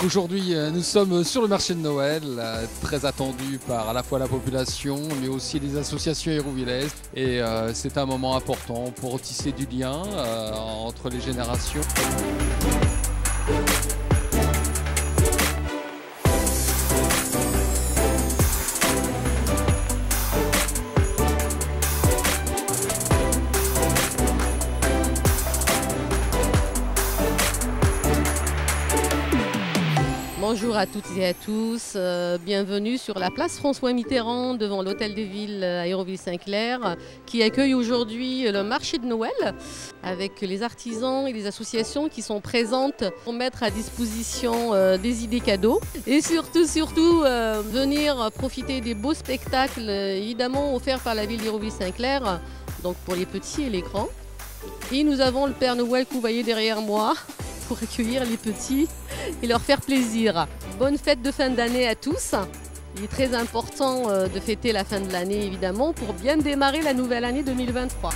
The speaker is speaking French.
Aujourd'hui, euh, nous sommes sur le marché de Noël, euh, très attendu par à la fois la population, mais aussi les associations hérouvillaises. Et euh, c'est un moment important pour tisser du lien entre les générations. Bonjour à toutes et à tous, euh, bienvenue sur la place François Mitterrand devant l'hôtel de ville à Aéroville-Saint-Clair qui accueille aujourd'hui le marché de Noël avec les artisans et les associations qui sont présentes pour mettre à disposition euh, des idées cadeaux et surtout surtout euh, venir profiter des beaux spectacles évidemment offerts par la ville d'Aéroville-Saint-Clair donc pour les petits et les grands. Et nous avons le Père Noël que vous voyez derrière moi pour accueillir les petits et leur faire plaisir. Bonne fête de fin d'année à tous. Il est très important euh, de fêter la fin de l'année évidemment pour bien démarrer la nouvelle année 2023.